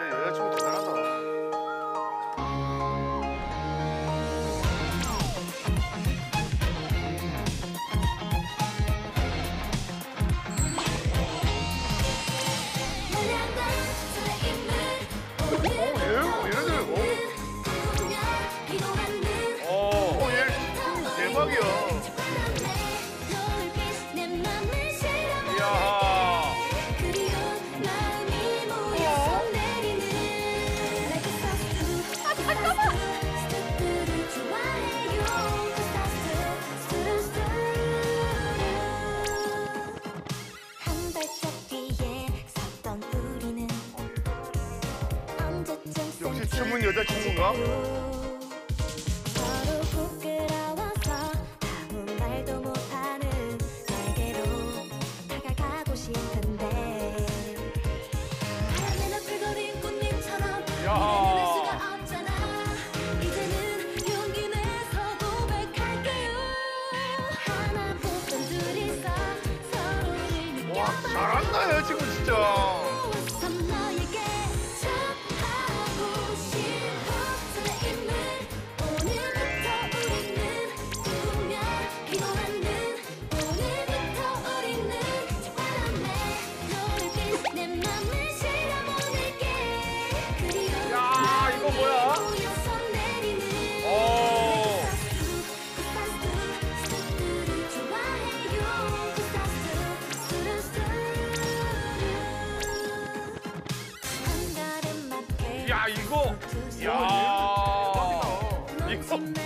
제 여자친구 대단하다. 어, 예. 음, 대박이야. 전문 여자친구인가? 잘한다 여자친구 진짜 야 이거. 야. 이거.